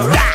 Yeah.